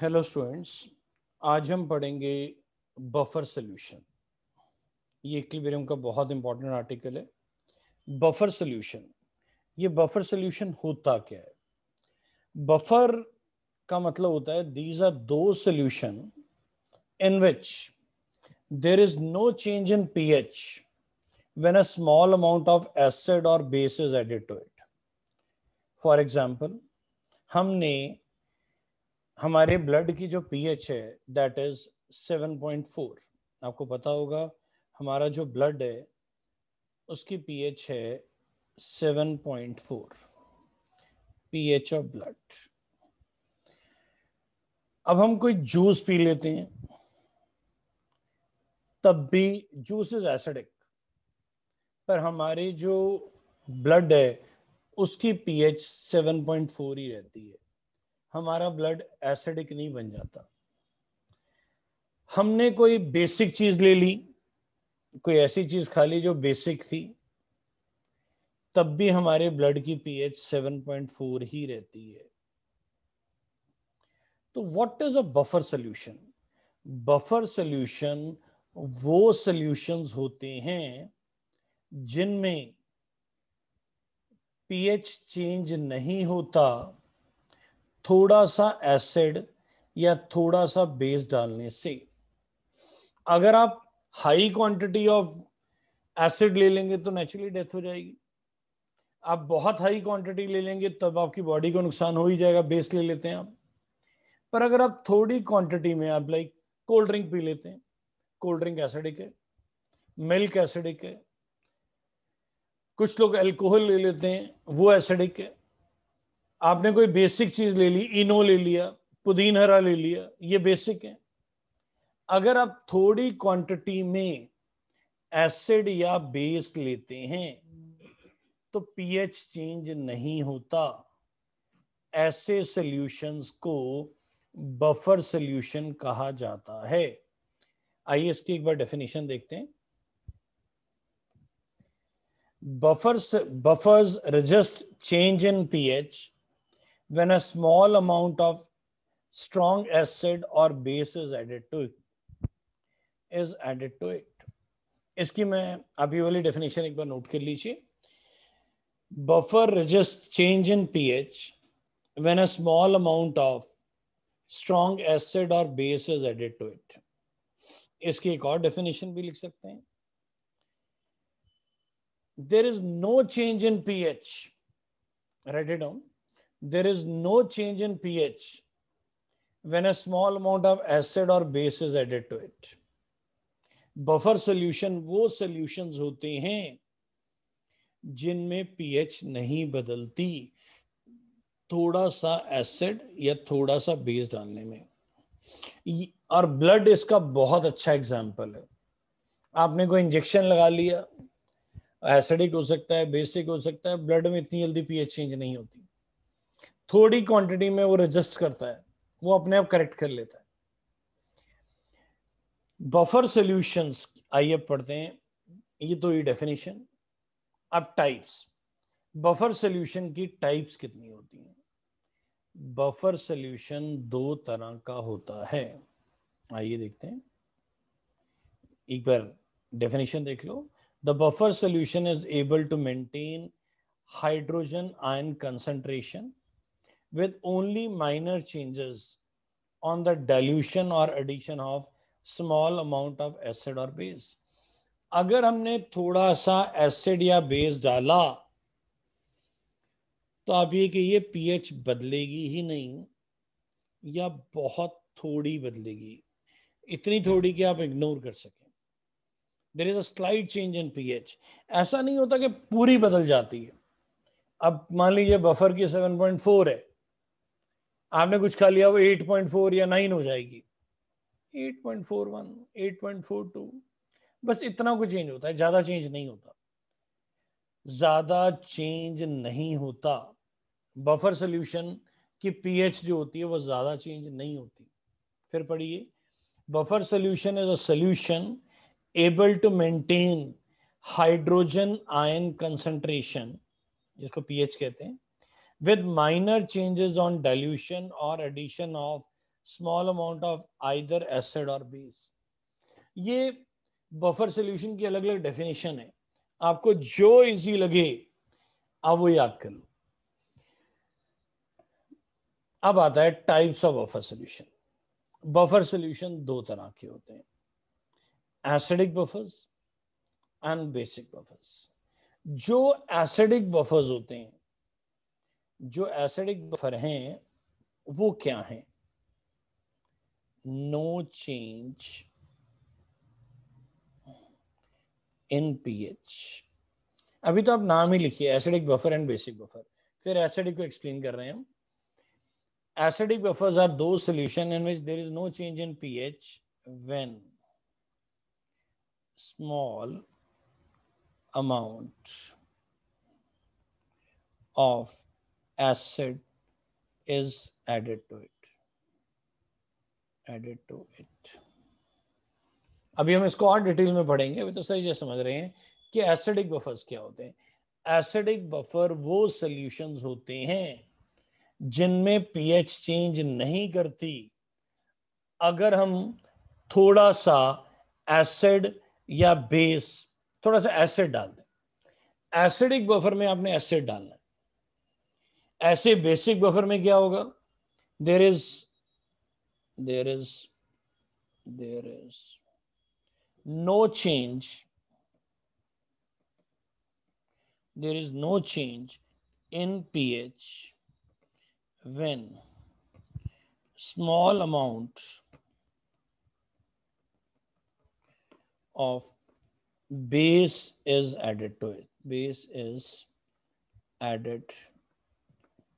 Hello students आज हम पढ़ेंगे बफर सोल्यूशन ये इक्विलिब्रियम का बहुत इंपॉर्टेंट आर्टिकल है. बफर सोल्यूशन ये बफर सोल्यूशन होता क्या है? बफर का मतलब होता है these are two solution in which there is no change in pH when a small amount of acid or base is added to it. For example, हमने हमारे ब्लड की जो पीएच है दैट इज़ 7.4 आपको पता होगा, हमारा जो ब्लड है, उसकी पीएच है 7.4 पीएच ऑफ़ ब्लड अब हम कोई जूस पी लेते हैं, तब भी जूस इज़ एसिडिक पर हमारे जो ब्लड है, उसकी पीएच 7.4 ही रहती है। हमारा ब्लड एसिडिक नहीं बन जाता। हमने कोई बेसिक चीज़ ले ली, कोई ऐसी चीज़ खा ली जो बेसिक थी, तब भी हमारे ब्लड की पीएच 7.4 ही रहती है। तो what is a buffer solution buffer solution वो सोल्यूशंस होते हैं जिनमें पीएच चेंज नहीं होता थोड़ा सा एसिड या थोड़ा सा बेस डालने से, अगर आप हाई क्वांटिटी ऑफ़ एसिड ले लेंगे तो नेचुरली डेथ हो जाएगी। आप बहुत हाई क्वांटिटी ले लेंगे तब आपकी बॉडी को नुकसान हो ही जाएगा बेस ले लेते हैं आप। पर अगर आप थोड़ी क्वांटिटी में आप लाइक कोल्ड ड्रिंक पी लेते हैं कोल्ड ड्रिंक एसिडिक है मिल्क एसिडिक है, कुछ लोग अल्कोहल ले लेते हैं, वो एसिडिक है आपने कोई बेसिक चीज़ ले ली, इनो ले लिया पुदीन हरा ले लिया, ये बेसिक है। अगर आप थोड़ी क्वांटिटी में एसिड या बेस लेते हैं तो पीएच चेंज नहीं होता। ऐसे सॉल्यूशंस को बफर सॉल्यूशन कहा जाता है। आइए इसकी एक बार डेफिनेशन देखते हैं। Buffers buffers resist change in pH when a small amount of strong acid or base is added to it, is added to it इसकी मैं अभी वाली डेफिनेशन एक बार नोट कर लीजिए buffer resist change in pH when a small amount of strong acid और base is added to it इसकी एक और डेफिनेशन भी लिख सकते हैं there is no change in pH. Write it down. There is no change in pH when a small amount of acid or base is added to it. Buffer solution वो solutions होते हैं जिनमें pH नहीं बदलती, थोड़ा सा acid या थोड़ा सा बेस डालने में। और ब्लड इसका बहुत अच्छा एग्ज़ाम्पल है। आपने कोई इंजेक्शन लगा लिया एसिडिक हो सकता है बेसिक हो सकता है ब्लड में इतनी जल्दी पीएच चेंज नहीं होती। थोड़ी क्वांटिटी में वो रजिस्ट करता है, वो अपने आप करेक्ट कर लेता है। बफर सॉल्यूशंस आइए पढ़ते हैं। ये तो ये डेफिनेशन अब टाइप्स बफर सॉल्यूशन की टाइप्स कितनी होती हैं? बफर सॉल्यूशन दो तरह का होता है। आइए देखते हैं। एक बार डेफिनेशन देख लो। The buffer solution is able to maintain hydrogen ion concentration with only minor changes on the dilution or addition of small amount of acid or base. अगर हमने थोड़ा सा एसिड या बेस डाला तो आप ये कहिए पीएच बदलेगी ही नहीं, या बहुत थोड़ी बदलेगी। इतनी थोड़ी कि आप इग्नोर कर सकें। There is a slight change in pH ऐसा नहीं होता कि पूरी बदल जाती है। अब मान लीजिए बफर की 7.4 है। आपने कुछ खा लिया, वो 8.4 या 9 हो जाएगी। 8.41 8.42 बस इतना कुछ चेंज होता है, ज़्यादा चेंज नहीं होता। ज़्यादा चेंज नहीं होता। बफर सोल्यूशन की पीएच जो होती है, वो ज़्यादा चेंज नहीं होती। फिर पढ़िए। Buffer solution is a solution able to maintain hydrogen ion concentration जिसको पीएच कहते हैं। With minor changes on dilution or addition of small amount of either acid और बेस ये बफर सोल्यूशन की अलग अलग डेफिनेशन है। आपको जो इजी लगे, आप वो याद कर लो। अब आता है types of buffer solution buffer solution दो तरह के होते हैं। Acidic buffers and basic buffers जो एसिडिक बफर्स होते हैं जो एसिडिक बफर हैं, वो क्या हैं? नो चेंज इन पीएच अभी तो आप नाम ही लिखिए acidic buffer and basic buffer फिर एसिडिक को एक्सप्लेन कर रहे हैं हम। Acidic buffers are two solution in which there is no change in pH when small amount of acid is added to it. Added to it. अभी हम इसको और डिटेल में पढ़ेंगे अभी तो सही से समझ रहे हैं कि एसिडिक बफर्स क्या होते हैं एसिडिक बफर वो सॉल्यूशंस होते हैं जिनमें पीएच चेंज नहीं करती अगर हम थोड़ा सा एसिड या बेस थोड़ा सा एसिड डाल दें एसिडिक बफर में आपने एसिड डालना ऐसे बेसिक बफर में क्या होगा? There is there is there is no change there is no change in P H when small amount of base is added to it base is added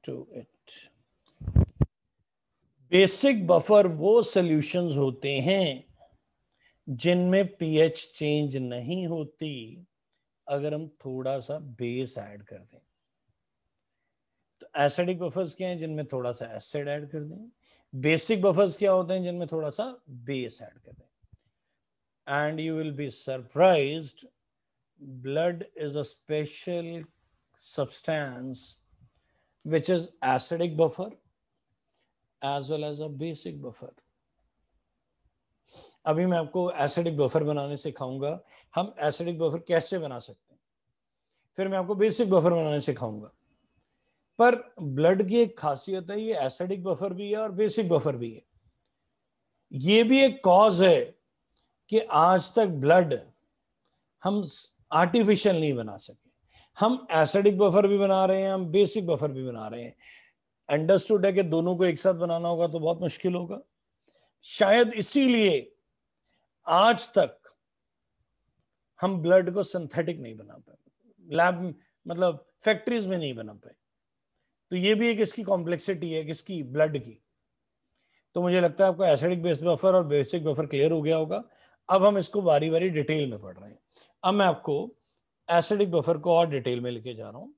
to it. Basic buffer वो solutions होते हैं जिनमें pH change नहीं होती अगर हम थोड़ा सा बेस ऐड कर दें। तो एसिडिक बफर्स क्या हैं जिनमें थोड़ा सा एसिड ऐड कर दें? बेसिक बफर्स क्या होते हैं जिनमें थोड़ा सा बेस ऐड कर दें? And you will be surprised blood is a special substance which is acidic buffer as well as a basic buffer. अभी मैं आपको एसिडिक बफर बनाने सिखाऊँगा। हम एसिडिक बफर कैसे बना सकते हैं? फिर मैं आपको बेसिक बफर बनाने सिखाऊँगा। पर ब्लड की एक खासियत है, ये एसिडिक बफर भी है और बेसिक बफर भी है। ये भी एक कॉज है कि आज तक ब्लड हम आर्टिफिशियल नहीं बना सके। हम एसिडिक बफर भी बना रहे हैं, हम बेसिक बफर भी बना रहे हैं। अंडरस्टूड है कि दोनों को एक साथ बनाना होगा तो बहुत मुश्किल होगा। शायद इसीलिए आज तक हम ब्लड को सिंथेटिक नहीं बना पाए। लैब मतलब फैक्ट्रीज में नहीं बना पाए। तो ये भी एक इसकी कॉम्प्लेक्सिटी है किसकी ब्लड की। तो मुझे लगता है आपको एसिडिक बेस बफर और बेसिक बफर क्लियर हो गया होगा। अब हम इसको बारी बारी डिटेल में पढ़ रहे हैं। अब मैं आपको एसिडिक बफर को और डिटेल में लेके जा रहा हूँ।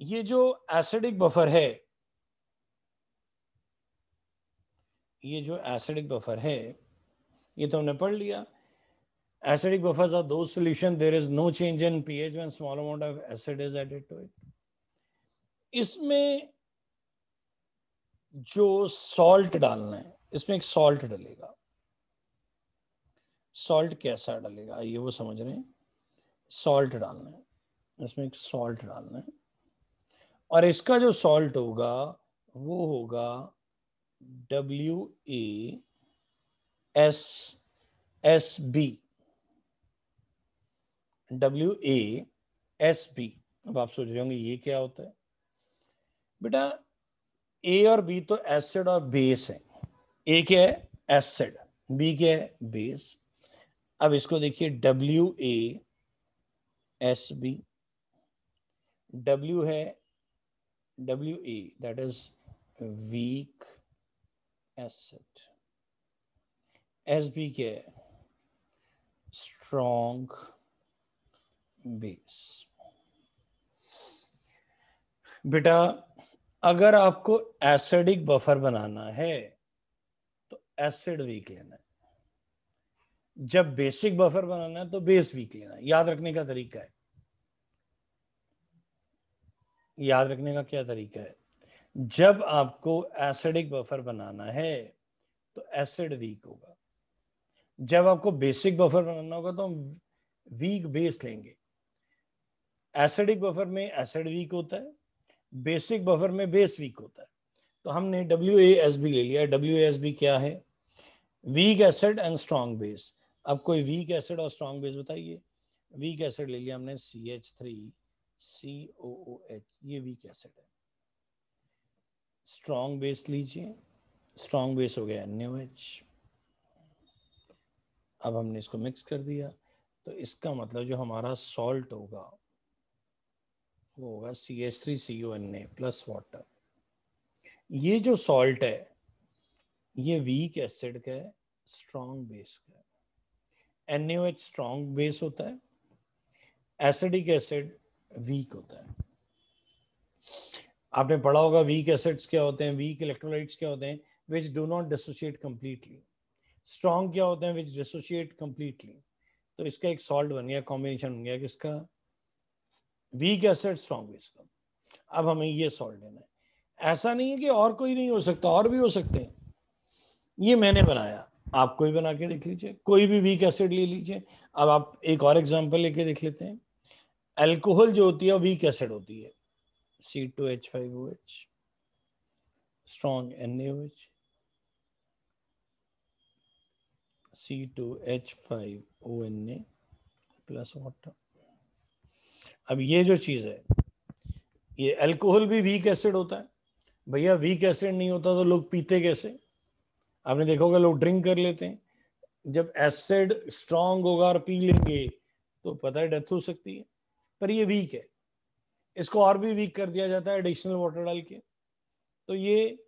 ये जो एसिडिक बफर है, ये जो एसिडिक बफर है, ये तो हमने पढ़ लिया। Acidic buffers are two solution there is no change in pH when small amount of acid is added to it इसमें जो सॉल्ट डालना है, इसमें एक सॉल्ट डलेगा। सॉल्ट कैसा डलेगा? ये वो समझ रहे हैं। सॉल्ट डालना है। इसमें एक सॉल्ट डालना है। और इसका जो सॉल्ट होगा, वो होगा W A S S B W A S B अब आप सोच रहे होंगे, ये क्या होता है? बेटा ए और बी तो एसिड और बेस है। ए क्या है? एसिड बी क्या है? बेस अब इसको देखिए W A S B W है W A that is weak acid S B है? स्ट्रॉन्ग बेस बेटा, अगर आपको एसिडिक बफर बनाना है तो एसिड वीक लेना है। जब बेसिक बफर बनाना है तो बेस वीक लेना याद रखने का तरीका है। याद रखने का क्या तरीका है? जब आपको एसिडिक बफर बनाना है तो एसिड वीक होगा। जब आपको बेसिक बफर बनाना होगा तो हम वीक बेस लेंगे। एसिडिक बफर में एसिड वीक होता है बेसिक बफर में बेस वीक होता है। तो हमने डब्ल्यू ए एस बी ले लिया। डब्ल्यू एस बी क्या है? Weak acid and strong base अब कोई वीक एसिड और स्ट्रॉन्ग बेस बताइए। वीक एसिड ले लिया हमने C H three C O O H ये वीक एसिड है। स्ट्रॉन्ग बेस लीजिए। स्ट्रॉन्ग बेस हो गया एन एच अब हमने इसको मिक्स कर दिया। तो इसका मतलब जो हमारा सॉल्ट होगा, वो होगा C H three C O N A plus water ये जो सॉल्ट है, ये वीक एसिड का है स्ट्रॉन्ग बेस का है। एन एच स्ट्रॉन्ग बेस होता है एसिडिक एसिड वीक होता है। आपने पढ़ा होगा वीक एसिड्स क्या होते हैं वीक इलेक्ट्रोलाइट्स क्या होते हैं which do not dissociate completely strong क्या होते हैं विच डिसोशिएट कंप्लीटली तो इसका एक सॉल्ट बन गया कॉम्बिनेशन बन गया किसका? वीक एसिड स्ट्रॉन्ग बेस का। अब हमें ये सॉल्ट लेना है। ऐसा नहीं है कि और कोई नहीं हो सकता, और भी हो सकते हैं। ये मैंने बनाया। आप कोई बना के देख लीजिए, कोई भी वीक एसिड ले लीजिए। अब आप एक और एग्जांपल लेके देख लेते हैं। अल्कोहल जो होती है वीक एसिड होती है। C two H five O H strong N H C two H five O N A plus water अब ये जो चीज़ है, ये अल्कोहल भी वीक एसिड होता है। भैया वीक एसिड नहीं होता तो लोग पीते कैसे? आपने देखा होगा लोग ड्रिंक कर लेते हैं। जब एसिड स्ट्रांग होगा और पी लेंगे तो पता है डेथ हो सकती है। पर ये वीक है। इसको और भी वीक कर दिया जाता है एडिशनल वाटर डाल के। तो ये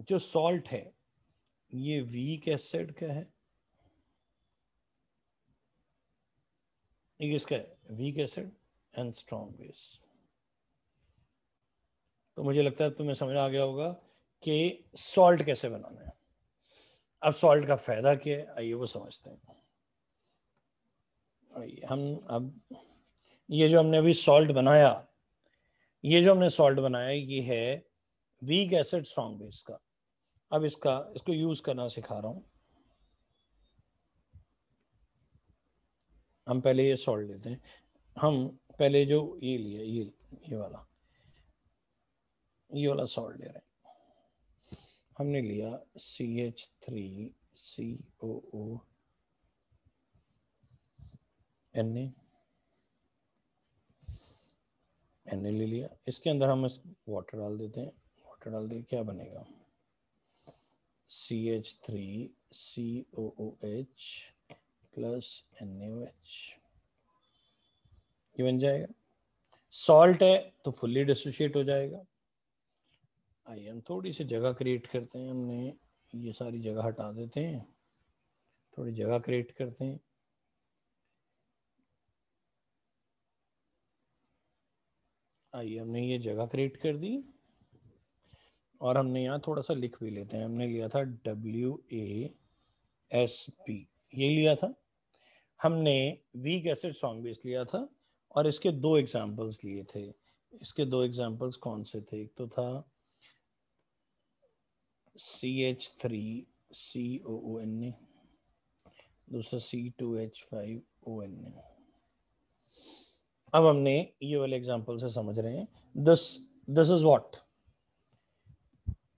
जो सॉल्ट है, ये वीक एसिड का है। है? Weak acid and strong base तो मुझे लगता है तुम्हें समझ आ गया होगा कि सॉल्ट कैसे बनाना है? अब सॉल्ट का फ़ायदा क्या है? आइए वो समझते हैं। हम अब ये जो हमने अभी सॉल्ट बनाया, ये जो हमने सॉल्ट बनाया, ये है वीक एसिड स्ट्रॉन्ग बेस का। अब इसका, इसको यूज़ करना सिखा रहा हूँ। हम पहले ये सॉल्ट लेते हैं। हम पहले जो ये लिया, ये ये वाला ये वाला सॉल्ट ले रहे हैं। हमने लिया C H three C O O N N A ले लिया। इसके अंदर हम इस वाटर डाल देते हैं। वाटर डाल दिए क्या बनेगा? C H three C O O H plus N H ये बन जाएगा। सॉल्ट है तो फुल्ली डिसोशिएट हो जाएगा। आइए, हम थोड़ी सी जगह क्रिएट करते हैं, हमने ये सारी जगह हटा देते हैं। थोड़ी जगह क्रिएट करते हैं। आइए, हमने ये जगह क्रिएट कर दी। और हमने यहाँ थोड़ा सा लिख भी लेते हैं। हमने लिया था डब्ल्यू ए एस पी ये लिया था। हमने वीक एसिड सॉन्ग बेस लिया था और इसके दो एग्जाम्पल्स लिए थे। इसके दो एग्जाम्पल्स कौन से थे? एक तो था C H three C O N A दूसरा C two H five O N A अब हमने ये वाले एग्जांपल से समझ रहे हैं। This this is what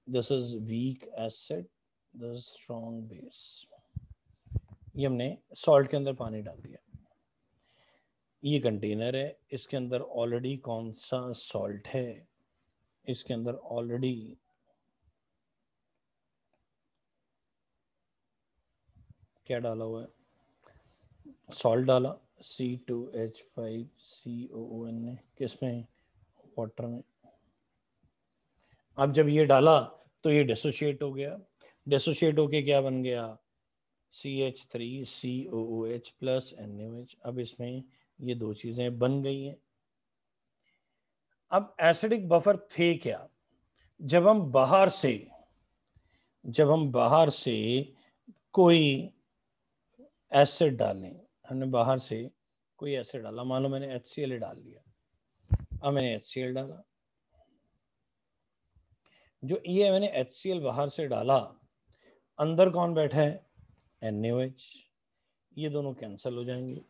this is weak acid this strong base ये हमने सॉल्ट के अंदर पानी डाल दिया। ये कंटेनर है, इसके अंदर ऑलरेडी कौन सा सॉल्ट है? इसके अंदर ऑलरेडी क्या डाला हुआ है? सॉल्ट डाला C two H five C O N A किसमें वाटर में। अब जब ये डाला तो ये डेसोशिएट हो गया। डेसोशिएट होके क्या बन गया? C H three C O O H plus N O H अब इसमें ये दो चीज़ें बन गई हैं। अब एसिडिक बफर थे क्या? जब हम बाहर से, जब हम बाहर से कोई एसिड डालें हमने बाहर से कोई एसिड डाला। मान लो मैंने एच सी एल डाल दिया। अब मैंने एच सी एल डाला। जो ये मैंने एच सी एल बाहर से डाला, अंदर कौन बैठा है? एन ये दोनों कैंसिल हो जाएँगे।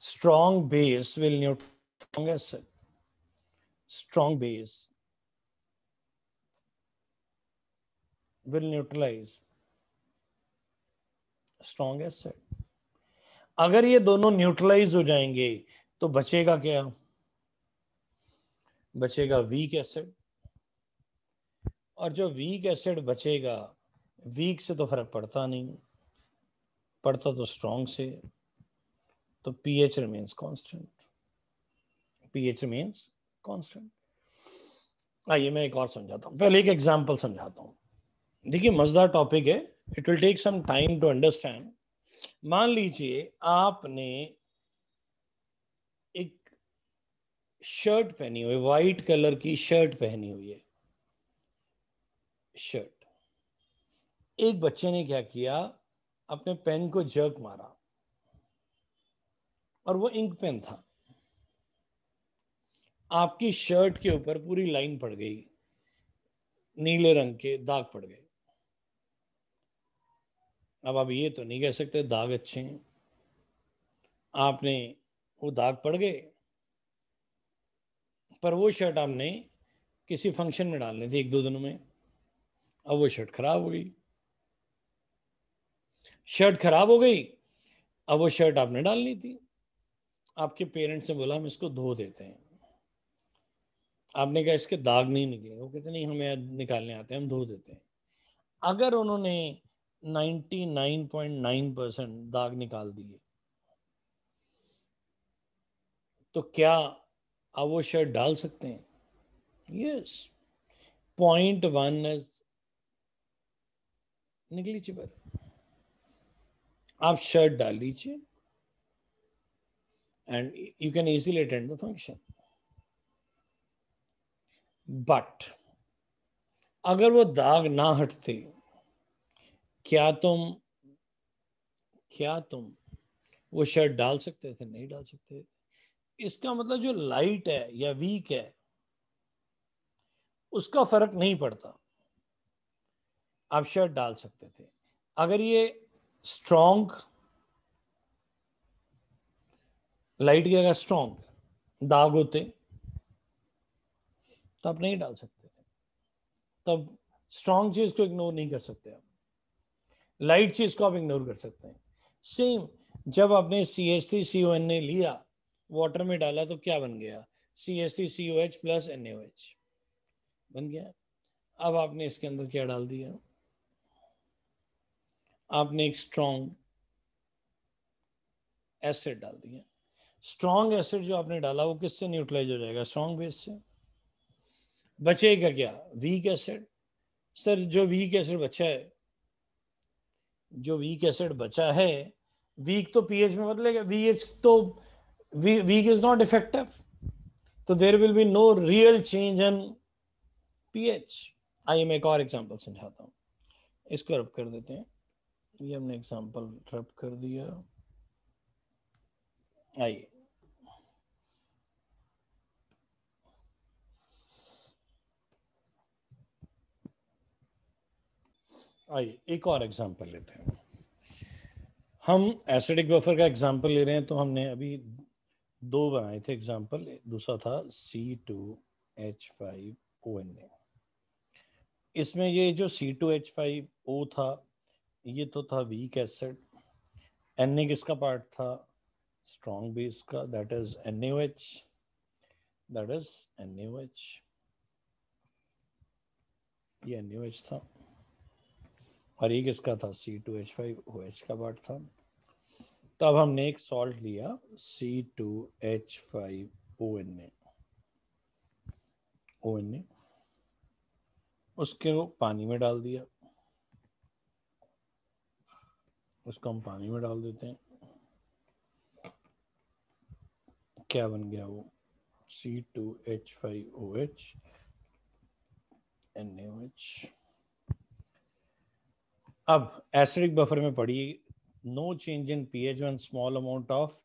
Strong base will Newt acid strong base will neutralize strong acid अगर ये दोनों न्यूट्रलाइज हो जाएँगे तो बचेगा क्या? बचेगा वीक एसिड और जो वीक एसिड बचेगा वीक से तो फ़र्क पड़ता नहीं। पड़ता तो स्ट्रॉन्ग से। तो pH remains constant pH remains constant आइए मैं एक और समझाता हूँ। पहले एक एग्जांपल समझाता हूँ। देखिए, मज़ेदार टॉपिक है। It will take some time to understand मान लीजिए आपने एक शर्ट पहनी हुई, व्हाइट कलर की शर्ट पहनी हुई है। शर्ट। एक बच्चे ने क्या किया? अपने पेन को जर्क मारा। और वो इंक पेन था। आपकी शर्ट के ऊपर पूरी लाइन पड़ गई। नीले रंग के दाग पड़ गए। अब आप ये तो नहीं कह सकते, दाग अच्छे हैं। आपने वो दाग पड़ गए, पर वो शर्ट आपने किसी फ़ंक्शन में डालनी थी एक दो दिनों में। अब वो शर्ट खराब हो गई। शर्ट खराब हो गई, अब वो शर्ट आपने डालनी थी। आपके पेरेंट्स ने बोला, हम इसको धो देते हैं। आपने कहा, इसके दाग नहीं निकले। वो कहते, नहीं, हमें निकालने आते हैं, हम धो देते हैं। अगर उन्होंने 99.9 परसेंट दाग निकाल दिए। तो क्या आप वो शर्ट डाल सकते हैं? यस पॉइंट वन निकली लीजिए आप शर्ट डाल लीजिए। And you can easily attend the function but अगर वो दाग ना हटते क्या तुम क्या तुम वो शर्ट डाल सकते थे, नहीं डाल सकते इसका मतलब जो लाइट है या वीक है, उसका फ़र्क नहीं पड़ता। आप शर्ट डाल सकते थे। अगर ये स्ट्रॉन्ग लाइट के अगर स्ट्रॉन्ग दाग होते तो आप नहीं डाल सकते थे। तब स्ट्रॉन्ग चीज़ को इग्नोर नहीं कर सकते आप। लाइट चीज़ को आप इग्नोर कर सकते हैं। सेम, जब आपने C S three C O N A लिया वाटर में डाला तो क्या बन गया? C S three C O H plus N H बन गया। अब आपने इसके अंदर क्या डाल दिया? आपने एक स्ट्रॉन्ग एसिड डाल दिया। स्ट्रॉन्ग एसिड जो आपने डाला, वो किससे न्यूट्रलाइज हो जाएगा? स्ट्रॉन्ग बेस से। बचेगा क्या? वीक एसिड सर, जो वीक एसिड बचा है जो वीक एसिड बचा है वीक तो पीएच में बदलेगा वीएच तो वीक इज़ नॉट इफ़ेक्टिव तो there will be no real change in pH आइए मैं एक और एग्जांपल समझाता हूँ। इसको रब कर देते हैं। ये हमने एग्जांपल रब कर दिया। आइए। आइए, एक और एग्जांपल लेते हैं। हम एसिडिक बफर का एग्जांपल ले रहे हैं तो हमने अभी दो बनाए थे एग्जांपल दूसरा था C two H five O N A इसमें ये जो C two H five O था, ये तो था वीक एसिड एन ए किसका पार्ट था? स्ट्रॉन्ग बेस का that is N H that is N H ये एन एच था। और ये किसका था C two H five O H का पार्ट था। तो अब हमने एक सॉल्ट लिया C two H five O N A O N A उसके वो पानी में डाल दिया। उसको हम पानी में डाल देते हैं। क्या बन गया वो? C two H five O H N H अब एसिडिक बफर में पढ़ी no change in pH when small amount of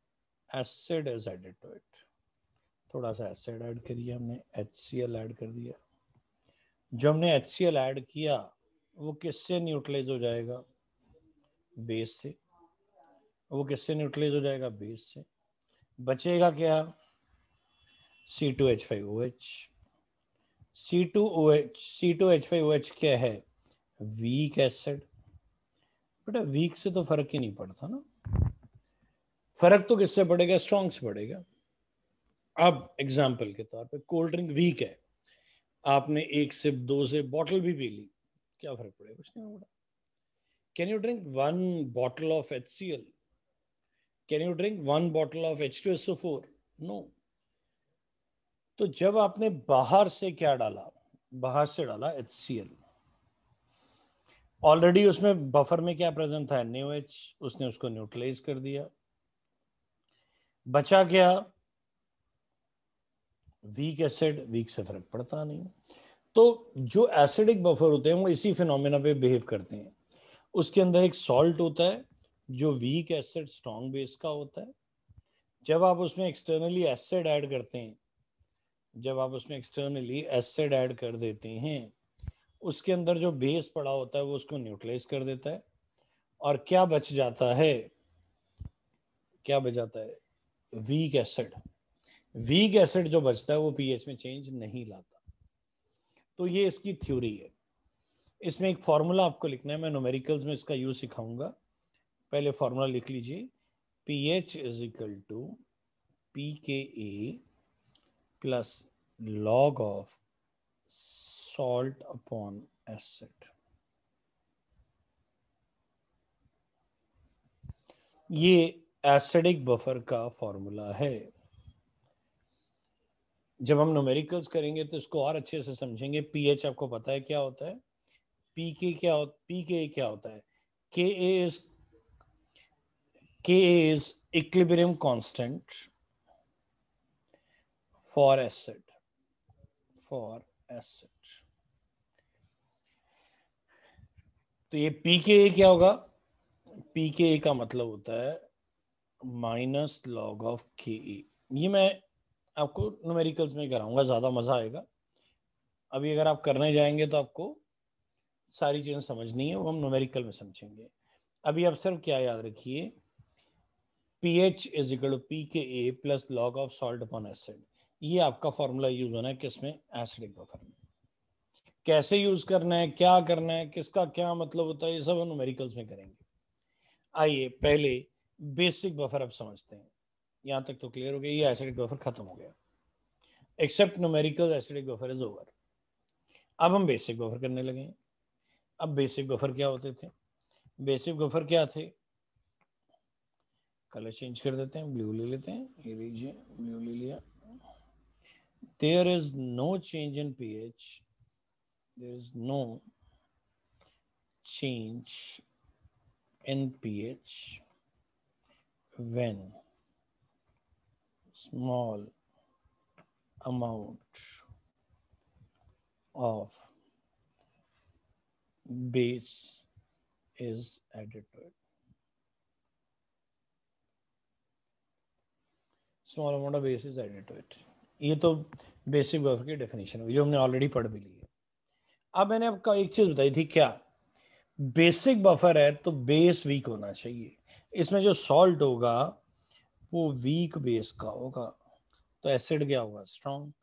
acid is added to it थोड़ा सा एसिड ऐड करिए हमने एच सी एल ऐड कर दिया। जो हमने एच सी एल एड किया, वो किससे न्यूट्रलाइज हो जाएगा? बेस से। वो किससे न्यूट्रलाइज हो जाएगा? बेस से। बचेगा क्या? C two H five O H C two O H C two H five O H क्या है? वीक एसिड बेटा वीक से तो फ़र्क ही नहीं पड़ता ना। फ़र्क तो किससे पड़ेगा? स्ट्रॉन्ग से पड़ेगा। अब एग्ज़ाम्पल के तौर पे कोल्ड ड्रिंक वीक है। आपने एक से दो से बॉटल भी पी ली। क्या फ़र्क पड़ेगा? कुछ नहीं होगा। Can you drink one bottle of H C L can you drink one bottle of H two S O four no तो जब आपने बाहर से क्या डाला? बाहर से डाला एच सी एल ऑलरेडी उसमें बफर में क्या प्रेजेंट था? न्यू एच उसने उसको न्यूट्रलाइज कर दिया। बचा क्या? वीक एसिड वीक से फ़र्क पड़ता नहीं। तो जो एसिडिक बफर होते हैं, वो इसी फिनोमिना पे बिहेव करते हैं। उसके अंदर एक सॉल्ट होता है, जो वीक एसिड स्ट्रॉन्ग बेस का होता है। जब आप उसमें एक्सटर्नली एसिड ऐड करते हैं, जब आप उसमें एक्सटर्नली एसिड ऐड कर देते हैं उसके अंदर जो बेस पड़ा होता है, वो उसको न्यूट्रलाइज कर देता है। और क्या बच जाता है? क्या बच जाता है? वीक एसिड वीक एसिड जो बचता है, वो पीएच में चेंज नहीं लाता। तो ये इसकी थ्योरी है। इसमें एक फॉर्मूला आपको लिखना है, मैं न्यूमेरिकल्स में इसका यूज़ सिखाऊँगा। पहले फॉर्मूला लिख लीजिए। P H is equal to P K A plus log of salt upon acid. ये एसिडिक बफर का फॉर्मूला है। जब हम न्यूमेरिकल्स करेंगे तो इसको और अच्छे से समझेंगे। पीएच आपको पता है क्या होता है? पी के क्या होता पी के क्या होता है? K is K is equilibrium constant for acid for acid तो ये पी के ए क्या होगा? पी के ए का मतलब होता है माइनस लॉग ऑफ़ के ए ये मैं आपको न्यूमेरिकल्स में कराऊँगा, ज़्यादा मज़ा आएगा। अभी अगर आप करने जाएँगे तो आपको सारी चीज़ें समझनी है, वो हम न्यूमेरिकल में समझेंगे। अभी आप सिर्फ़ क्या याद रखिए? P H is equal to P K A plus log of salt upon acid ये आपका फॉर्मूला यूज़ होना है किसमें? एसिडिक बफर में कैसे यूज़ करना है क्या करना है किसका क्या मतलब होता है ये सब हम न्यूमेरिकल्स में करेंगे। आइए पहले बेसिक बफर अब समझते हैं। यहाँ तक तो क्लियर हो गया ये एसिडिक बफर खत्म हो गया। Except numerical acidic buffer is over अब हम बेसिक बफर करने लगे अब बेसिक बफर क्या होते थे? बेसिक बफर क्या थे? कलर चेंज कर देते हैं ब्लू ले लेते हैं। ये लीजिए ब्लू ले लिया। There is no change in pH, there is no change in pH when small amount of base is added to it. Small amount of base is added to it. ये तो basic buffer की definition हुई जो हमने already पढ़ भी ली है अब मैंने आपका एक चीज़ बताई थी, क्या? बेसिक बफर है तो बेस वीक होना चाहिए। इसमें जो सॉल्ट होगा, वो वीक बेस का होगा। तो एसिड क्या होगा? Strong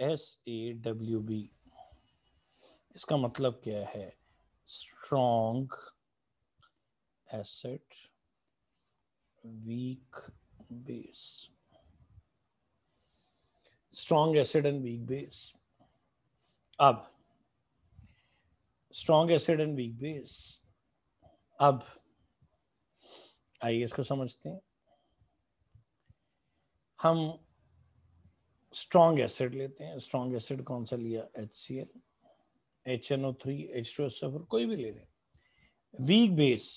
S A W B इसका मतलब क्या है? Strong acid weak base strong acid and weak base अब strong acid and weak base अब आइए इसको समझते हैं। हम स्ट्रॉन्ग एसिड लेते हैं। स्ट्रॉन्ग एसिड कौन सा लिया? H C L H N O three H two S F कोई भी ले लें। Weak base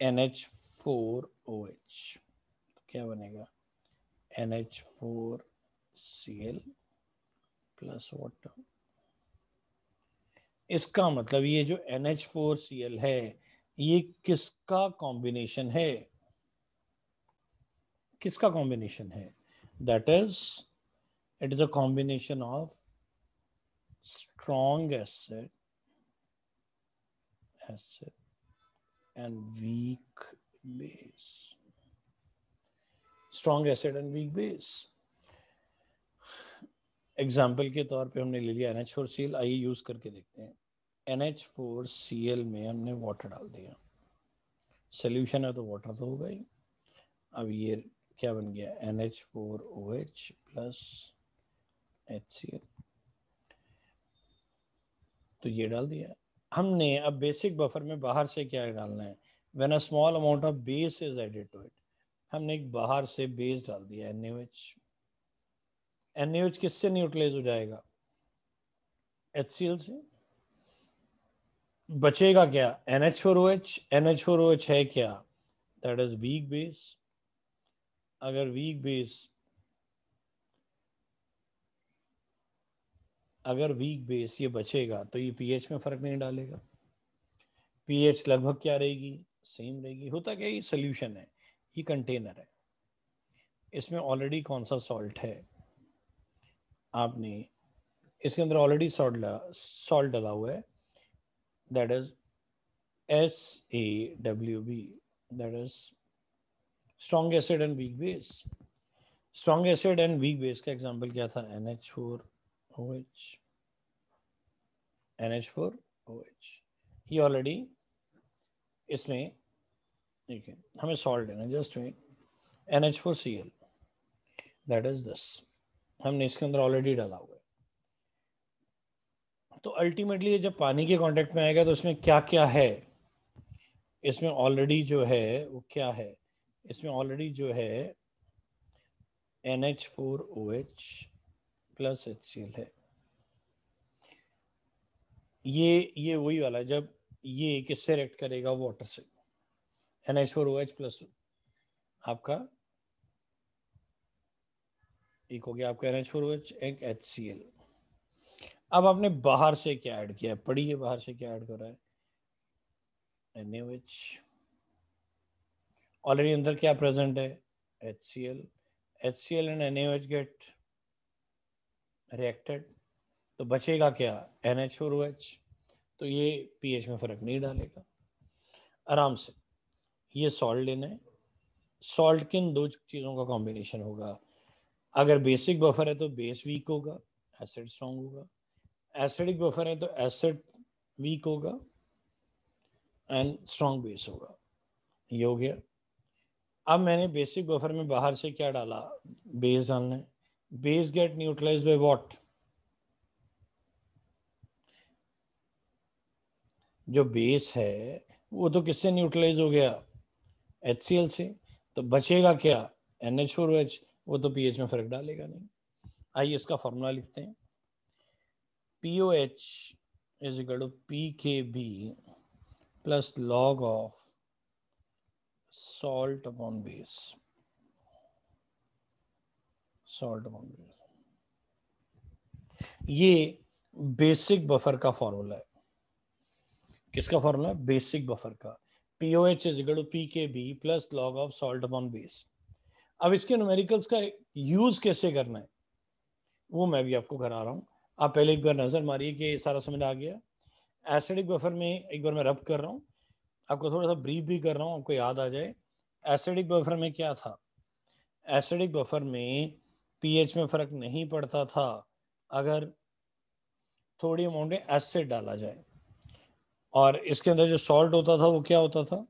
N H four O H क्या बनेगा? N H four C L plus water इसका मतलब ये जो N H four C L है, ये किसका कॉम्बिनेशन है? किसका कॉम्बिनेशन है? That is it is a combination of strong acid acid and weak base strong acid and weak base example के तौर पे हमने ले लिया N H four C L आइए यूज़ करके देखते हैं। N H four C L में हमने वाटर डाल दिया। सोल्यूशन है तो वाटर तो होगा ही। अब ये क्या बन गया? N H four O H plus H C L तो ये डाल दिया। हमने अब बेसिक बफर में बाहर से क्या डालना है? When a small amount of base is added to it हमने एक बाहर से बेस डाल दिया एन एच एन किससे न्यूट्रलाइज हो जाएगा? एच से? बचेगा क्या? N H four O H N H four O H है क्या? दैट इज़ वीक बेस अगर वीक बेस अगर वीक बेस ये बचेगा तो ये पीएच में फ़र्क नहीं डालेगा। पीएच लगभग क्या रहेगी? सेम रहेगी। होता क्या ये सोल्यूशन है। ये कंटेनर है। इसमें ऑलरेडी कौन सा सॉल्ट है? आपने इसके अंदर ऑलरेडी सॉल्ट सॉल्ट डाला हुआ है। That is S A W B that is strong acid and weak base strong acid and weak base का एग्जांपल क्या था? N H four OH NH4 OH ये ऑलरेडी इसमें, देखिए, हमें सॉल्ट लेना just wait NH4Cl that is this हमने इसके अंदर ऑलरेडी डाला हुआ है। तो अल्टीमेटली जब पानी के कांटेक्ट में आएगा तो इसमें क्या क्या है? इसमें ऑलरेडी जो है, वो क्या है? इसमें ऑलरेडी जो है N H four O H plus H C L है। ये ये वही वाला जब ये किससे रिएक्ट करेगा? वाटर से। N H four O H plus आपका एक हो गया आपका एन एच फोर एच एक एच सी एल अब आपने बाहर से क्या ऐड किया? है पढ़िए, बाहर से क्या ऐड कर रहा है? एन एच ऑलरेडी अंदर क्या प्रेजेंट है? H C L H C L and N H get reacted तो बचेगा क्या? एन एच और एच तो ये पीएच में फ़र्क नहीं डालेगा। आराम से। ये सॉल्ट लेना है। सॉल्ट किन दो चीज़ों का कॉम्बिनेशन होगा? अगर बेसिक बफर है तो बेस वीक होगा, एसिड स्ट्रॉन्ग होगा। एसिडिक बफर है तो एसिड वीक होगा एंड स्ट्रॉन्ग बेस होगा। ये हो गया। अब मैंने बेसिक बफर में बाहर से क्या डाला? बेस डालना है। base get neutralized by what? जो बेस है, वो तो किससे न्यूट्रलाइज हो गया? एच से। तो बचेगा क्या? एन एच फोर एच वो तो पीएच में फ़र्क डालेगा नहीं। आइए इसका फॉर्मूला लिखते हैं। P O H is equal to P K B plus log of salt upon base salt upon base ये बेसिक बफर का फॉर्मूला है। किसका फॉर्मूला है? बेसिक बफर का। P O H is equal to P K B plus log of salt upon base अब इसके numericals का use कैसे करना है? वो मैं भी आपको करा रहा हूँ। आप पहले एक बार नज़र मारिए कि सारा समझ आ गया। एसिडिक बफर में एक बार मैं रब कर रहा हूँ। आपको थोड़ा सा ब्रीफ भी कर रहा हूँ, आपको याद आ जाए। एसिडिक बफर में क्या था? एसिडिक बफर में पीएच में फ़र्क नहीं पड़ता था अगर थोड़ी अमाउंट में एसिड डाला जाए। और इसके अंदर जो सॉल्ट होता था, वो क्या होता था?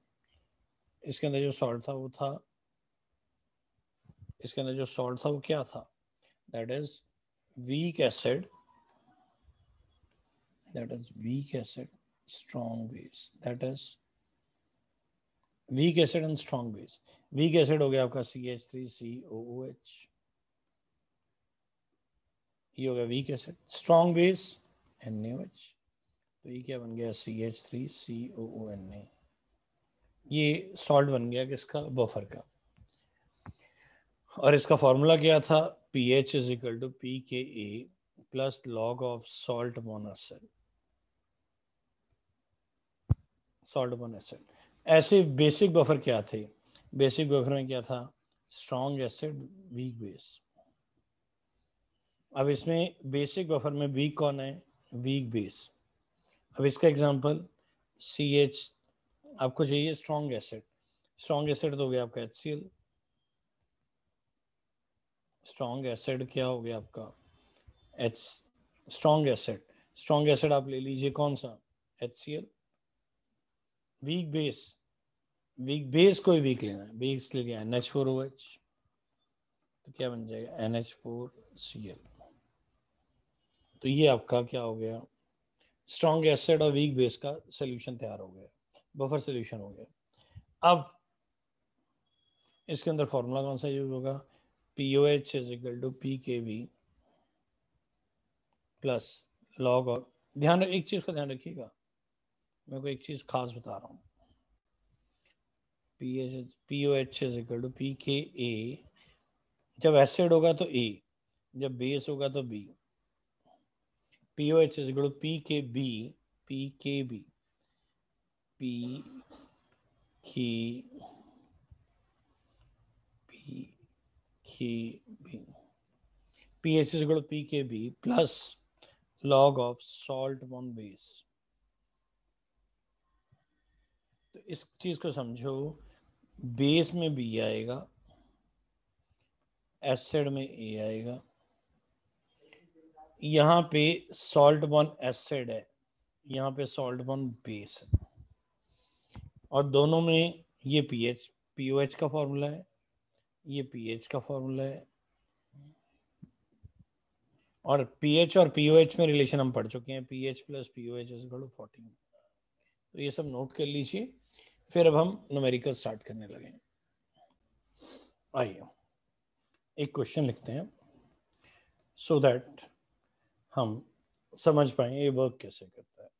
इसके अंदर जो सॉल्ट था, वो था इसके अंदर जो सॉल्ट था वो क्या था? That is weak acid that is weak acid strong base that is weak acid and strong base weak acid हो गया आपका C H three C O H ये हो गया weak acid strong base N H तो ये क्या बन गया? C H three C O N A ये सॉल्ट बन गया किसका? बफर का. और इसका फॉर्मूला क्या था? P H is equal to P K A plus log of salt मोनोसिड salt मोनोसिड ऐसे बेसिक बफर क्या थे? बेसिक बफर में क्या था? स्ट्रॉन्ग एसिड वीक बेस अब इसमें बेसिक बफर में वीक कौन है? वीक बेस अब इसका एग्जांपल सी एच आपको चाहिए स्ट्रॉन्ग एसिड स्ट्रॉन्ग एसिड तो हो गया आपका H C L strong acid क्या हो गया आपका? H strong acid strong acid आप ले लीजिए कौन सा? H C L weak base weak base कोई वीक लेना है। बेस ले लिया N H four O H तो क्या बन जाएगा? N H four C L तो ये आपका क्या हो गया? स्ट्रॉन्ग एसिड और वीक बेस का सोल्यूशन तैयार हो गया। बफर सोल्यूशन हो गया। अब इसके अंदर फॉर्मूला कौन सा यूज़ होगा? Equal to P K V plus log और ध्यान, एक चीज़ का ध्यान रखिएगा। मैं को एक चीज़ खास बता रहा हूँ। P H P O H is equal to P जब एसिड होगा तो ए जब बेस होगा तो B P O H is equal to P K B P B P K P K B P H is equal P K B plus log of salt on base. तो इस चीज़ को समझो base में B आएगा acid में ए आएगा। यहाँ पे सॉल्ट बॉन एसिड है, यहाँ पे सॉल्ट बॉन बेस है। और दोनों में ये पीएच पीओएच का फॉर्मूला है। ये पीएच का फॉर्मूला है। और पीएच और पीओएच में रिलेशन हम पढ़ चुके हैं। P H plus P O H is equal to fourteen तो ये सब नोट कर लीजिए। फिर अब हम न्यूमेरिकल स्टार्ट करने लगे आइए, एक क्वेश्चन लिखते हैं। सो so दैट हम समझ पाए ये वर्क कैसे करता है।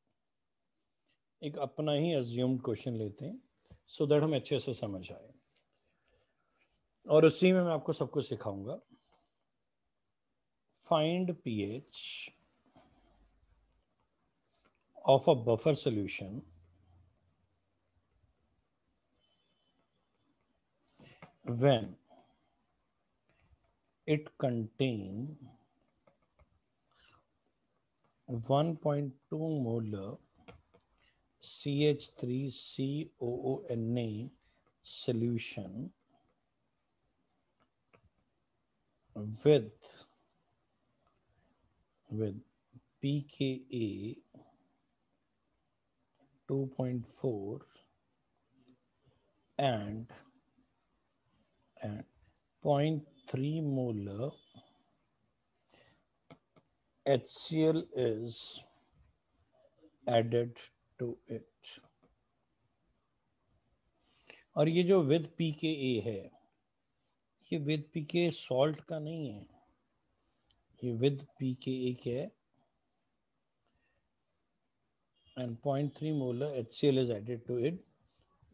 एक अपना ही अज्यूम्ड क्वेश्चन लेते हैं। सो so दैट हम अच्छे से समझ आए। और उसी में मैं आपको सब कुछ सिखाऊँगा। Find P H of a buffer solution when it contain 1.2 mole N A solution with with pKa 2.4 and and 0.3 molar HCl is added to it और ये जो विद पी के ए है ये विद पी के salt का नहीं है। ये विद पी के एक है। H C L is added to it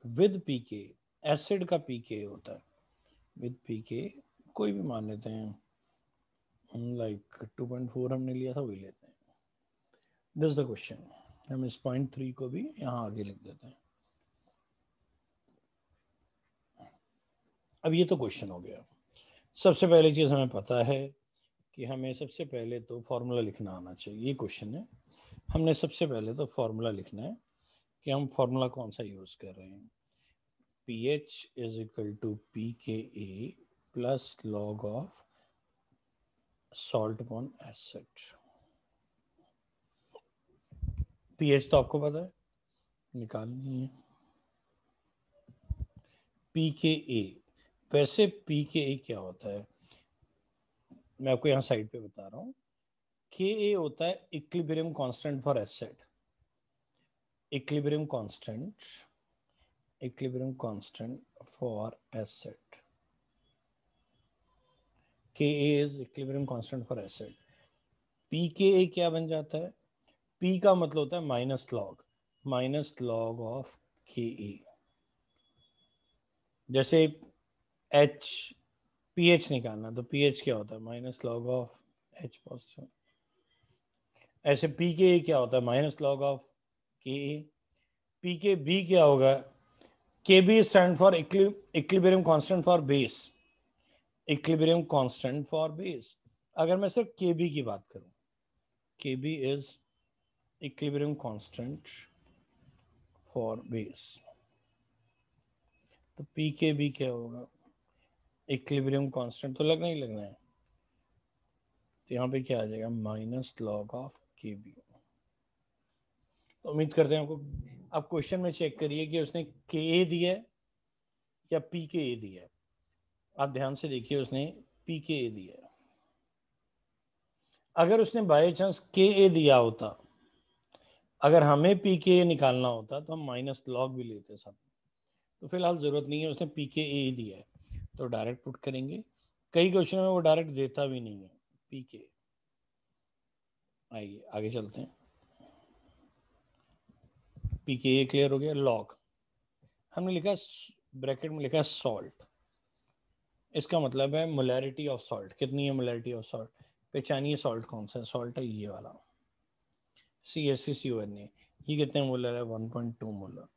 with P K acid का पी के होता है। विद पी के कोई भी मान लेते हैं। लाइक टू पॉइंट फोर हमने लिया था, वही लेते हैं। दिस द क्वेश्चन हम इस पॉइंट थ्री को भी यहाँ आगे लिख देते हैं। अब ये तो क्वेश्चन हो गया। सबसे पहले चीज़ हमें पता है कि हमें सबसे पहले तो फॉर्मूला लिखना आना चाहिए। ये क्वेश्चन है। हमने सबसे पहले तो फॉर्मूला लिखना है कि हम फॉर्मूला कौन सा यूज़ कर रहे हैं। P H is equal to P K A plus log of salt Bon acid P H तो आपको पता है। निकालनी है। पी के ए वैसे पी के ए क्या होता है? मैं आपको यहाँ साइड पे बता रहा हूँ। के ए होता है equilibrium constant for acid equilibrium constant equilibrium constant for acid K A is equilibrium constant for acid P K A क्या बन जाता है? पी का मतलब होता है minus log minus log of K A जैसे एच पी एच निकालना तो पी एच क्या होता है? Minus log of H positive ऐसे पी के क्या होता है? Minus log of K P K B क्या होगा? K B stand for equilibrium constant for base equilibrium constant for base अगर मैं सिर्फ़ के बी की बात करूँ K B is equilibrium constant for base तो पी के बी क्या होगा? इक्विलिब्रियम कांस्टेंट तो लगना ही लगना है। तो यहाँ पे क्या आ जाएगा? Minus log of K B तो उम्मीद करते हैं आपको आप क्वेश्चन में चेक करिए कि उसने के ए दिया है या पी के ए दिया है। आप ध्यान से देखिए, उसने पी के ए दिया है। अगर उसने बाय चांस के ए दिया होता, अगर हमें पी के ए निकालना होता तो हम माइनस लॉग भी लेते सब। तो फ़िलहाल ज़रूरत नहीं है, उसने पी के ए दिया है। तो डायरेक्ट पुट करेंगे। कई क्वेश्चन में वो डायरेक्ट देता भी नहीं है। पी के आइए, आगे चलते हैं। पी के ए क्लियर हो गया। लॉग हमने लिखा ब्रैकेट में लिखा सॉल्ट इसका मतलब है मोलैरिटी ऑफ़ सॉल्ट कितनी है मोलैरिटी ऑफ़ सॉल्ट पहचानिए सॉल्ट कौन सा है? सॉल्ट है ये वाला। C S C C N A ये कितने मोलर है? One point two molar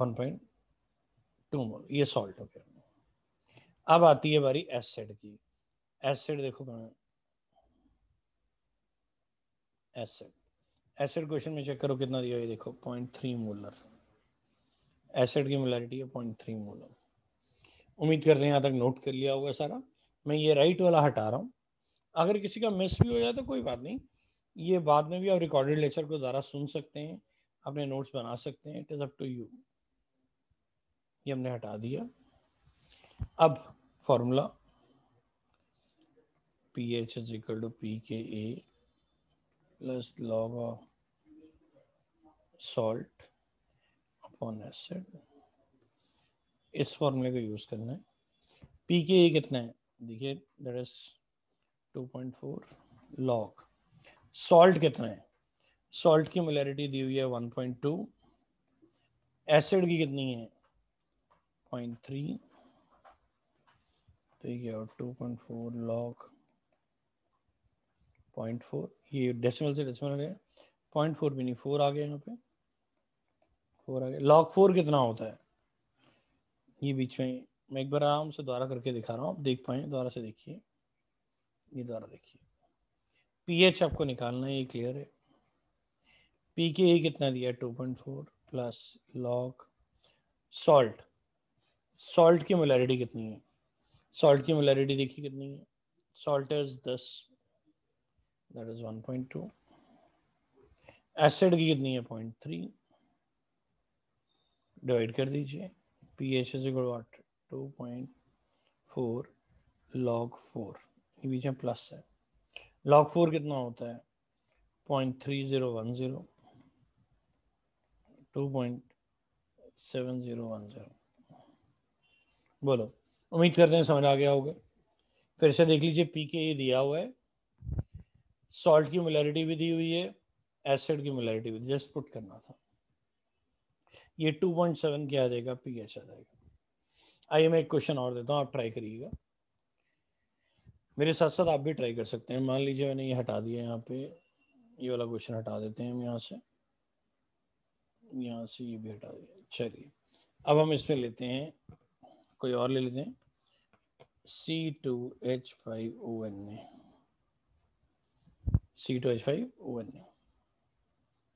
one point two molar ये सॉल्ट हो गया। अब आती है बारी एसिड की। एसिड देखो कहाँ एसिड एसिड क्वेश्चन में चेक करो कितना दिया है, देखो पॉइंट थ्री मोलर एसिड की मोलरिटी है पॉइंट थ्री मोलर उम्मीद कर रहे हैं यहाँ तक नोट कर लिया होगा सारा। मैं ये राइट वाला हटा रहा हूँ। अगर किसी का मिस भी हो जाए तो कोई बात नहीं। ये बाद में भी आप रिकॉर्डेड लेक्चर को ज़रा सुन सकते हैं। अपने नोट्स बना सकते हैं। It is up to you ये हमने हटा दिया। अब formula P H is equal to P K A plus log of salt upon acid इस फॉर्मूले को यूज़ करना है। पी के ए कितना है? देखिए दैट इज़ 2.4 लॉग सॉल्ट कितना है? सॉल्ट की मोलरिटी दी हुई है 1.2 एसिड की कितनी है? 0.3 तो ये क्या two point four log point four ये डेसिमल से डेसिमल आ गया। पॉइंट फोर भी नहीं फोर आ गया यहाँ पे। फोर आ गया। लॉग फोर कितना होता है? ये बीच में मैं एक बार आराम से द्वारा करके दिखा रहा हूँ, आप देख पाए द्वारा से देखिए। ये द्वारा देखिए। पीएच आपको निकालना है, ये क्लियर है। पी के ए कितना दिया? Two point four plus log salt salt की मोलरिटी कितनी है? सॉल्ट की मोलरिटी देखिए कितनी है? सॉल्ट इज़ दस that is one point two acid की कितनी है? पॉइंट थ्री डिवाइड कर दीजिए. P H is equal what two point four log four ये बीच में प्लस है. लॉग फोर कितना होता है? Point three zero one zero two point seven zero one zero बोलो। उम्मीद करते हैं समझ आ गया होगा। फिर से देख लीजिए पी के ये दिया हुआ है। सॉल्ट की मोलरिटी भी दी हुई है एसिड की मोलरिटी भी जस्ट पुट करना था। ये 2.7 क्या आ जाएगा पी एच आ जाएगा आइए मैं एक क्वेश्चन और देता हूँ, आप ट्राई करिएगा। मेरे साथ साथ आप भी ट्राई कर सकते हैं। मान लीजिए मैंने ये हटा दिया यहाँ पे। ये वाला क्वेश्चन हटा देते हैं हम यहाँ से। यहाँ से ये भी हटा दिया चलिए। अब हम इसमें लेते हैं। कोई और ले लेते हैं। C two H five O N A C two H five O N A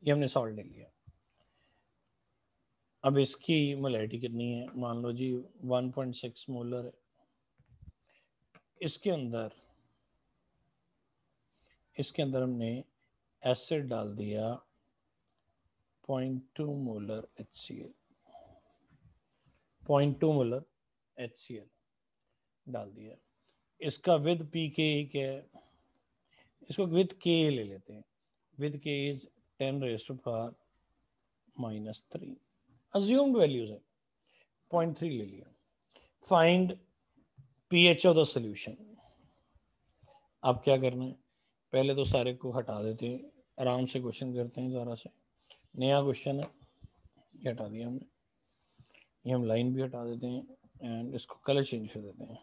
ये हमने सॉल्व ले लिया। अब इसकी मोलैरिटी कितनी है? मान लो जी 1.6 मोलर है। इसके अंदर इसके अंदर हमने एसिड डाल दिया 0.2 molar H C L point two molar H C L डाल दिया। इसका विद पी के क्या है? इसको विद के ले लेते हैं। With K is ten raise to power minus three assumed values है। पॉइंट थ्री ले लिया। Find P H of the solution अब क्या करना है? पहले तो सारे को हटा देते हैं। आराम से क्वेश्चन करते हैं दोबारा से। नया क्वेश्चन है। ये हटा दिया हमने। ये हम लाइन भी हटा देते हैं। एंड इसको कलर चेंज कर देते हैं।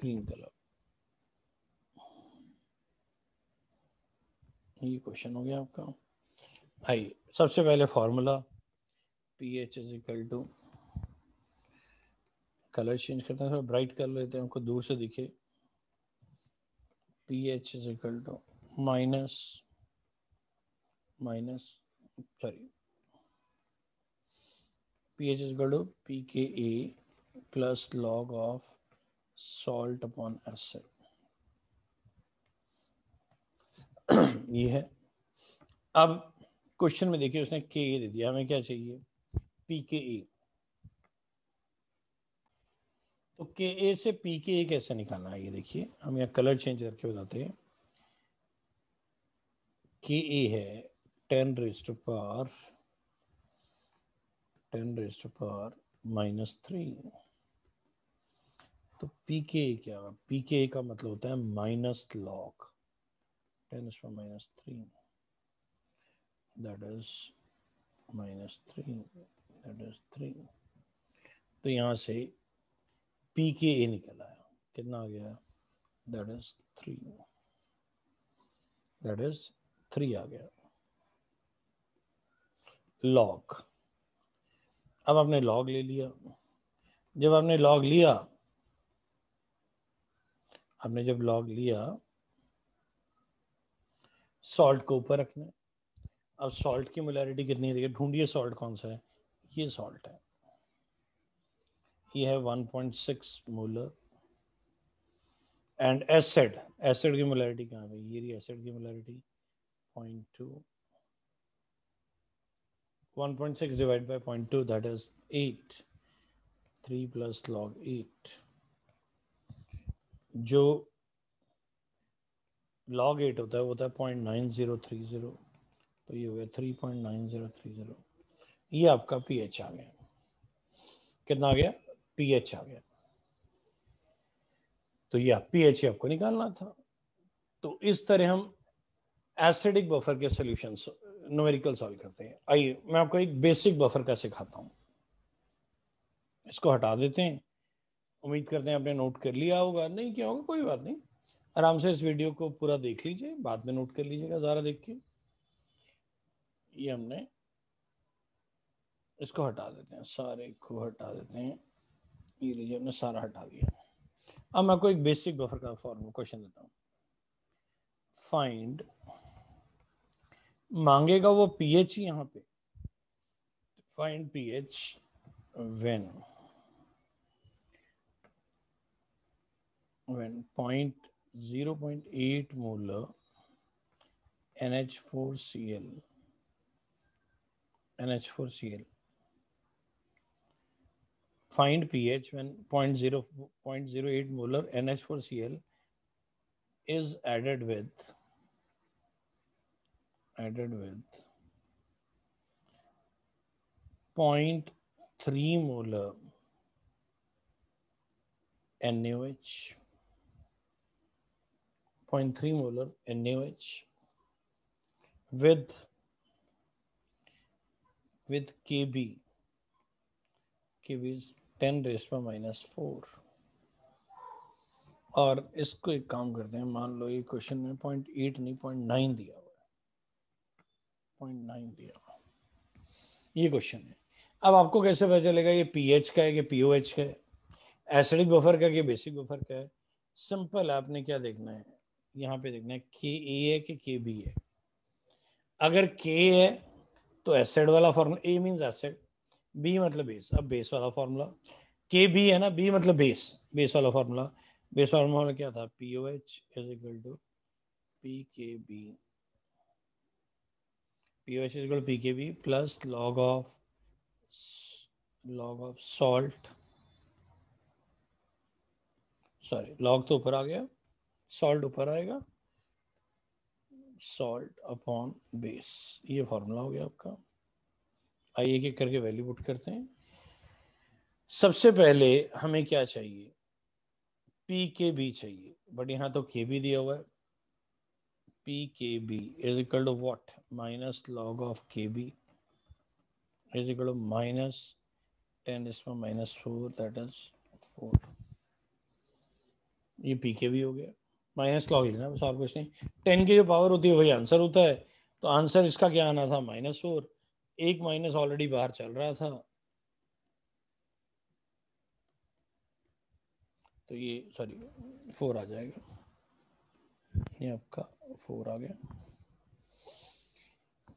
ग्रीन कलर ये क्वेश्चन हो गया आपका। आइए सबसे पहले formula P H is equal to colour change करते हैं, थोड़ा ब्राइट कर लेते हैं उनको दूर से दिखे। P H is equal to minus minus sorry pH is equal to pKa plus log of salt upon acid. ये है। अब क्वेश्चन में देखिए, उसने के ए दे दिया। हमें क्या चाहिए? पी के ए तो के ए से पी के ए कैसे निकालना है? ये देखिए, हम यहाँ कलर चेंज करके बताते हैं। के ए है ten raised power ten raised power minus three तो पी के क्या पी के का मतलब होता है minus log ten is minus three that is minus three that is three तो यहाँ से पी के ए निकल आया कितना आ गया? That is three that is three आ गया। लॉग अब आपने लॉग ले लिया। जब आपने लॉग लिया, आपने जब लॉग लिया सॉल्ट को ऊपर रखना अब सॉल्ट की मोलैरिटी कितनी है? देखिए, ढूंढिए सॉल्ट कौन सा है। ये सॉल्ट है। ये है 1.6 मोलर एंड एसिड एसिड की मोलैरिटी कहाँ है? ये एसिड की molarity 0.2 1.6 divided by 0.2 that is 8 3 plus log 8 जो log 8 होता है, वो होता है point nine zero three zero तो ये हो गया three point nine zero three zero ये आपका पीएच आ गया। कितना आ गया? पीएच आ गया। तो ये पीएच आपको निकालना था। तो इस तरह हम एसिडिक बफर के सॉल्यूशन न्यूमेरिकल सॉल्व करते हैं। आइए, मैं आपको एक बेसिक बफर का सिखाता हूँ? इसको हटा देते हैं। उम्मीद करते हैं आपने नोट कर लिया होगा। नहीं क्या होगा, कोई बात नहीं। आराम से इस वीडियो को पूरा देख लीजिए, बाद में नोट कर लीजिएगा ज़रा देख के। ये हमने इसको हटा देते हैं, सारे को हटा देते हैं। ये लीजिए, हमने सारा हटा दिया। अब मैं आपको एक बेसिक बफर का फॉर्म क्वेश्चन देता हूँ। फाइंड मांगेगा वो पीएच ही यहाँ पे। Find pH when when point zero point eight mole N H four C L N H four C L find P H when point zero point zero eight molar N H four C L is added with added with 0.3 molar NaOH 0.3 molar NaOH with with Kb. Kb is 10 raised by minus 4. और इसको एक काम करते हैं मान लो ये question में point eight नहीं पॉइंट नाइन दिया है पॉइंट नाइन दिया। ये क्वेश्चन है। अब आपको कैसे पता चलेगा ये पीएच का है कि पीओएच का है? एसिडिक बफर का कि बेसिक बफर का है? सिंपल आपने क्या देखना है? यहाँ पे देखना है के ए है कि के बी है? अगर के है तो एसिड वाला formula A means acid B मतलब बेस अब बेस वाला फॉर्मूला के बी है ना बी मतलब बेस बेस वाला फॉर्मूला बेस फॉर्मूला क्या था? P O H is equal to P K B P O H is P K B plus log of log of salt sorry log तो ऊपर आ गया सॉल्ट ऊपर आएगा सॉल्ट अपॉन बेस ये formula हो गया आपका। आइए एक एक करके वैल्यू पुट करते हैं। सबसे पहले हमें क्या चाहिए? पी के बी चाहिए बट यहाँ तो के बी दिया हुआ है। K B is equal to what minus log of K B is equal to minus ten इसमें minus four that is four ये पी के बी हो गया। माइनस लॉग लेना, बस और कुछ नहीं। टेन की जो पावर होती है, वही आंसर होता है। तो आंसर इसका क्या आना था? माइनस फोर एक माइनस ऑलरेडी बाहर चल रहा था। तो ये सॉरी फोर आ जाएगा। ये आपका फोर आ गया।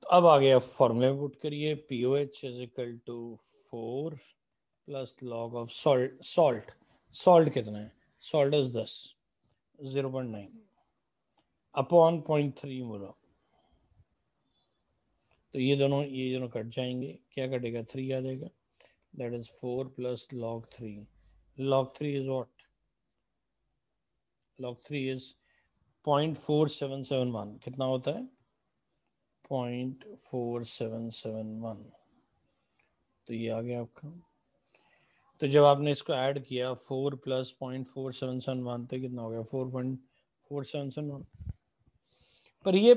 तो अब आ गया फॉर्मूले में पुट करिए। P O H is equal to four plus log of salt salt salt कितना है? सॉल्ट इज़ दस zero point nine upon point three बोला। तो ये दोनों ये दोनों कट जाएँगे। क्या कटेगा? थ्री आ जाएगा। That is four plus log three log 3 is what? Log 3 is 0.4771 कितना होता है? 0.4771 तो ये आ गया आपका। तो जब आपने इसको ऐड किया four plus point four seven seven one तो कितना हो गया? Four point four seven seven one पर ये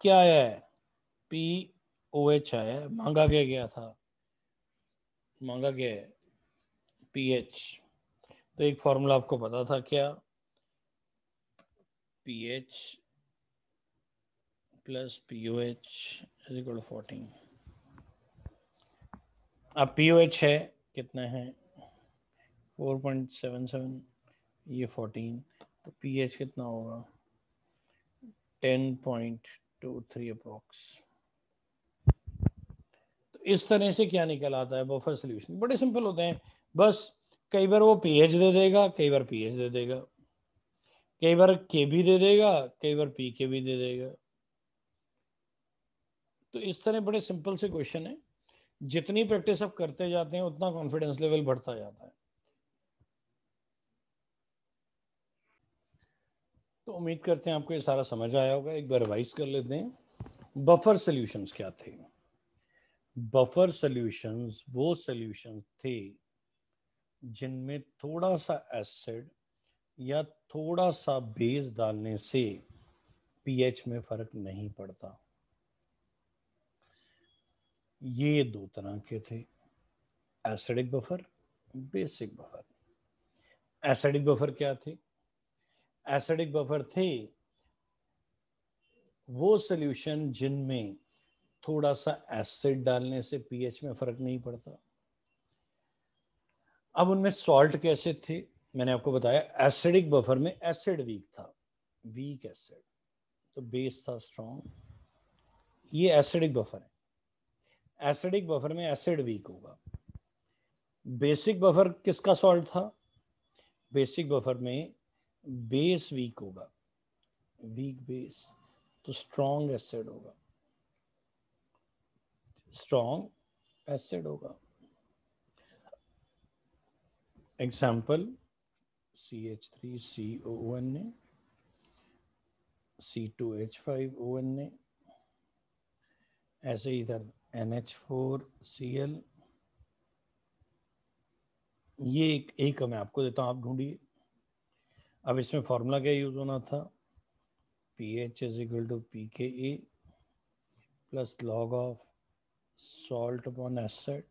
क्या आया है? पी ओ एच आया है। मांगा क्या गया था? मांगा क्या है? पी एच तो एक फॉर्मूला आपको पता था क्या? P O H is equal to fourteen अब पी ओ एच है, कितना है? फोर पॉइंट सेवन सेवन ये फोर्टीन तो पी एच कितना होगा? Ten point two three approx तो इस तरह से क्या निकल आता है? बफर सोल्यूशन बड़े सिंपल होते हैं। बस कई बार वो पीएच दे देगा, कई बार पीएच दे देगा। कई बार के भी दे देगा, कई बार पी के भी दे देगा। तो इस तरह बड़े सिंपल से क्वेश्चन है। जितनी प्रैक्टिस आप करते जाते हैं, उतना कॉन्फिडेंस लेवल बढ़ता जाता है। तो उम्मीद करते हैं आपको ये सारा समझ आया होगा। एक बार रिवाइज कर लेते हैं। बफर सॉल्यूशंस क्या थे? बफर सॉल्यूशंस वो सॉल्यूशंस थे जिनमें थोड़ा सा एसिड या थोड़ा सा बेस डालने से पीएच में फ़र्क नहीं पड़ता। ये दो तरह के थे। Acidic buffer, basic buffer. Acidic buffer क्या थे? एसिडिक बफर थे वो सॉल्यूशन जिनमें थोड़ा सा एसिड डालने से पीएच में फ़र्क नहीं पड़ता। अब उनमें सॉल्ट कैसे थे? मैंने आपको बताया एसिडिक बफर में एसिड वीक था वीक एसिड तो बेस था स्ट्रॉन्ग ये एसिडिक बफर है। एसिडिक बफर में एसिड वीक होगा। बेसिक बफर किसका सॉल्ट था? बेसिक बफर में बेस वीक होगा। वीक बेस तो स्ट्रॉन्ग एसिड होगा। स्ट्रॉन्ग एसिड होगा। Example C H three C O N A C two H five O N A ऐसे इधर N H four C L ये एक एक मैं आपको देता हूँ, आप ढूंढिए। अब इसमें फॉर्मूला क्या यूज़ होना था? P H is equal to P K A plus log of salt upon acid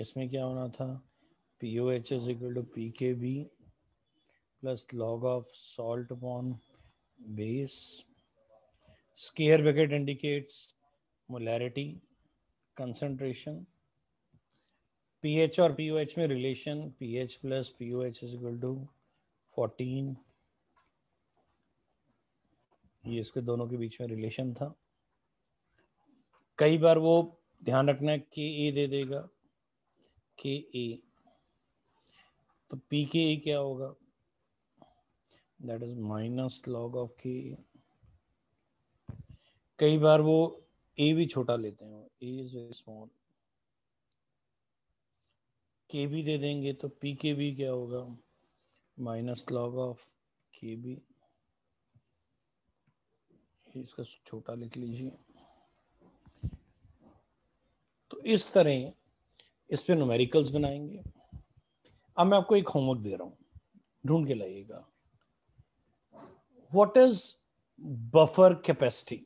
इसमें क्या होना था? POH is equal to PKB plus log of salt upon base. Square bracket indicates molarity, concentration. pH और POH में relation pH plus POH is equal to 14. ये इसके दोनों के बीच में रिलेशन था कई बार वो ध्यान रखना के ए दे देगा के ए तो पी के ए क्या होगा? That is minus log of K कई बार वो ए भी छोटा लेते हैं। ए इज़ वेरी स्मॉल के भी दे देंगे तो पी के भी क्या होगा? माइनस लॉग ऑफ़ के भी इसका छोटा लिख लीजिए। तो इस तरह इस पे न्यूमेरिकल्स बनाएँगे। अब मैं आपको एक होमवर्क दे रहा हूँ। ढूंढ के लाइएगा। What is buffer capacity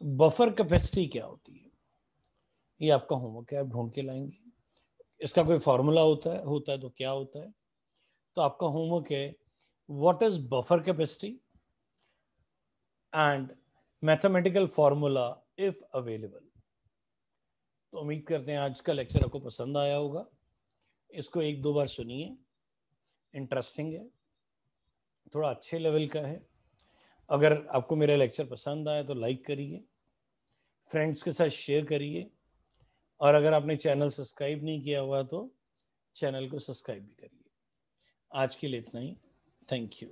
buffer capacity क्या होती है? ये आपका होमवर्क है, आप ढूंढ के लाएँगे। इसका कोई फॉर्मूला होता है होता है तो क्या होता है? तो आपका होमवर्क है what is buffer capacity and mathematical formula if available तो उम्मीद करते हैं आज का लेक्चर आपको पसंद आया होगा। इसको एक दो बार सुनिए। इंटरेस्टिंग है। थोड़ा अच्छे लेवल का है। अगर आपको मेरा लेक्चर पसंद आए तो लाइक करिए। फ्रेंड्स के साथ शेयर करिए। और अगर आपने चैनल सब्सक्राइब नहीं किया हुआ तो चैनल को सब्सक्राइब भी करिए। आज के लिए इतना ही। Thank you